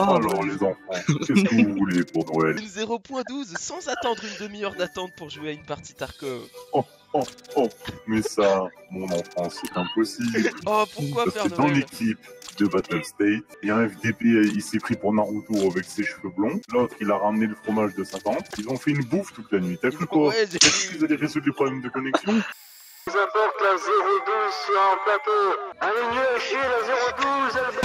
Oh. Alors les enfants, qu'est-ce que vous voulez pour Noël Une 0.12 sans attendre une demi-heure d'attente pour jouer à une partie Tarkov. Oh, oh, mais ça, mon enfant, c'est impossible. Oh, pourquoi Parce Père que dans l'équipe de Battle State, il y a un FDP, il s'est pris pour Naruto avec ses cheveux blonds. L'autre, il a ramené le fromage de 50. Ils ont fait une bouffe toute la nuit. T'as cru quoi? Ouais, j'ai Est-ce que vous allez résoudre les problèmes de connexion? Nous apporte la 012 sur un plateau. Allez mieux chier la 012, elle